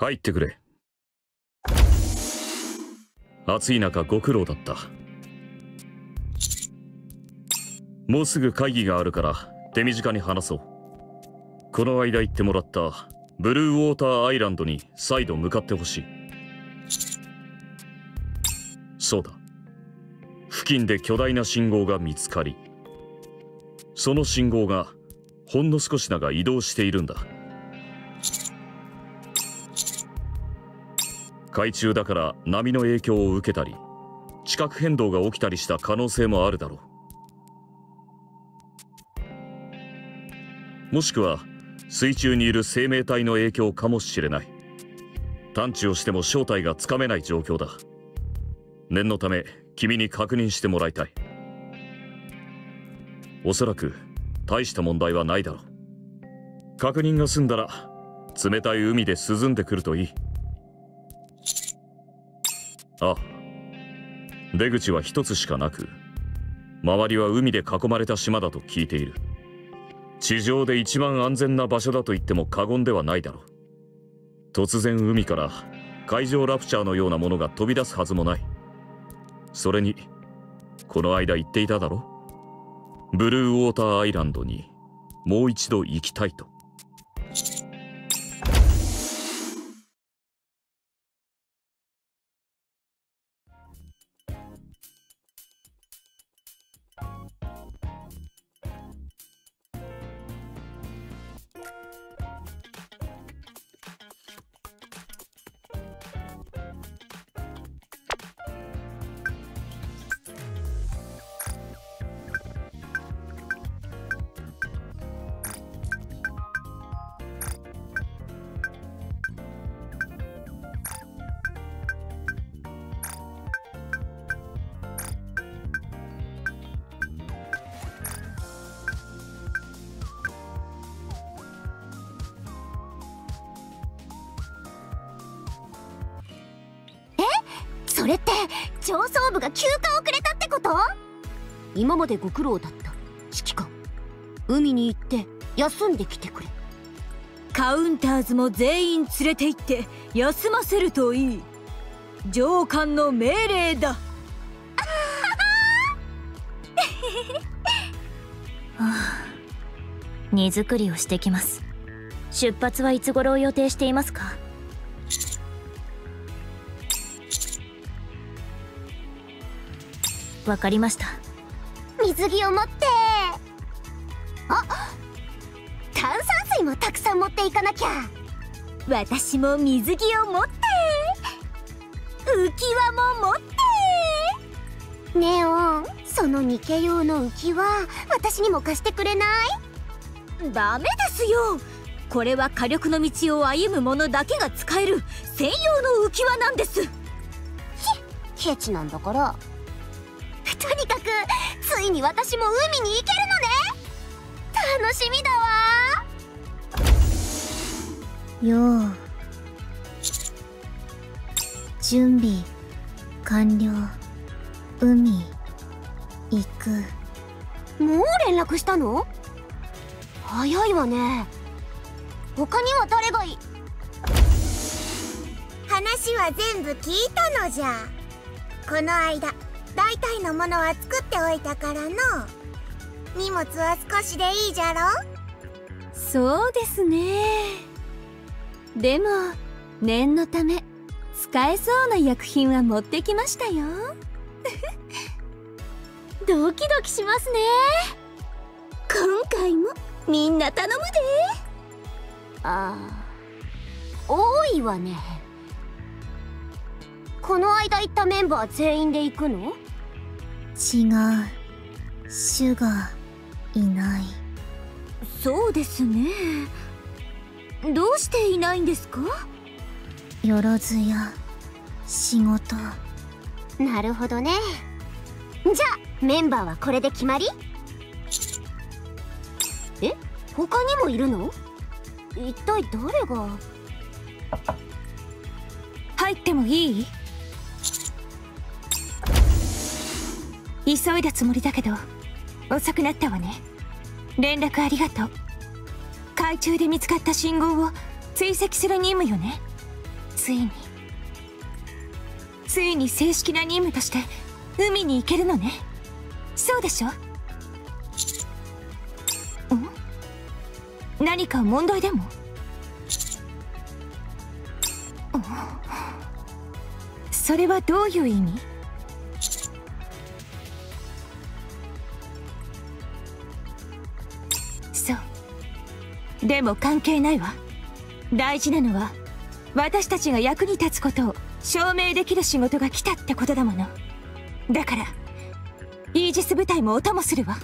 入ってくれ。暑い中ご苦労だった。もうすぐ会議があるから手短に話そう。この間行ってもらったブルーウォーターアイランドに再度向かってほしい。そうだ。付近で巨大な信号が見つかりその信号がほんの少しだが移動しているんだ。海中だから波の影響を受けたり地殻変動が起きたりした可能性もあるだろう。もしくは水中にいる生命体の影響かもしれない。探知をしても正体がつかめない状況だ。念のため君に確認してもらいたい。おそらく大した問題はないだろう。確認が済んだら冷たい海で涼んでくるといい。あ出口は一つしかなく周りは海で囲まれた島だと聞いている。地上で一番安全な場所だと言っても過言ではないだろう。突然海から海上ラプチャーのようなものが飛び出すはずもない。それにこの間言っていただろブルーウォーターアイランドにもう一度行きたいと。それって上層部が休暇をくれたってこと？今までご苦労だった指揮官海に行って休んできてくれ。カウンターズも全員連れて行って休ませるといい。上官の命令だ。荷造りをしてきます。出発はいつ頃を予定していますか？わかりました。水着を持って。あ炭酸水もたくさん持っていかなきゃ。私も水着を持って。浮き輪も持って。ネオンそのニケ用の浮き輪私にも貸してくれない？ダメですよ。これは火力の道を歩む者だけが使える専用の浮き輪なんです。ひケチなんだからとにかくついに私も海に行けるのね。楽しみだよわう。準備完了。海行く。もう連絡したの？早いわね。他には誰がいい？話は全部聞いたのじゃ。この間大体のものは作っておいたからの。荷物は少しでいいじゃろ？そうですね。でも念のため使えそうな薬品は持ってきましたよ。ドキドキしますね。今回もみんな頼むで。ああ多いわね。この間行ったメンバー全員で行くの？違う。主がいない。そうですね。どうしていないんですか？よろずや仕事。なるほどね。じゃあメンバーはこれで決まり？え？他にもいるの？一体誰が？入ってもいい？急いだつもりだけど遅くなったわね。連絡ありがとう。海中で見つかった信号を追跡する任務よね。ついに。ついに正式な任務として海に行けるのね。そうでしょ？ん？何か問題でも？それはどういう意味？でも関係ないわ。大事なのは私たちが役に立つことを証明できる仕事が来たってことだもの。だからイージス部隊もお供するわ。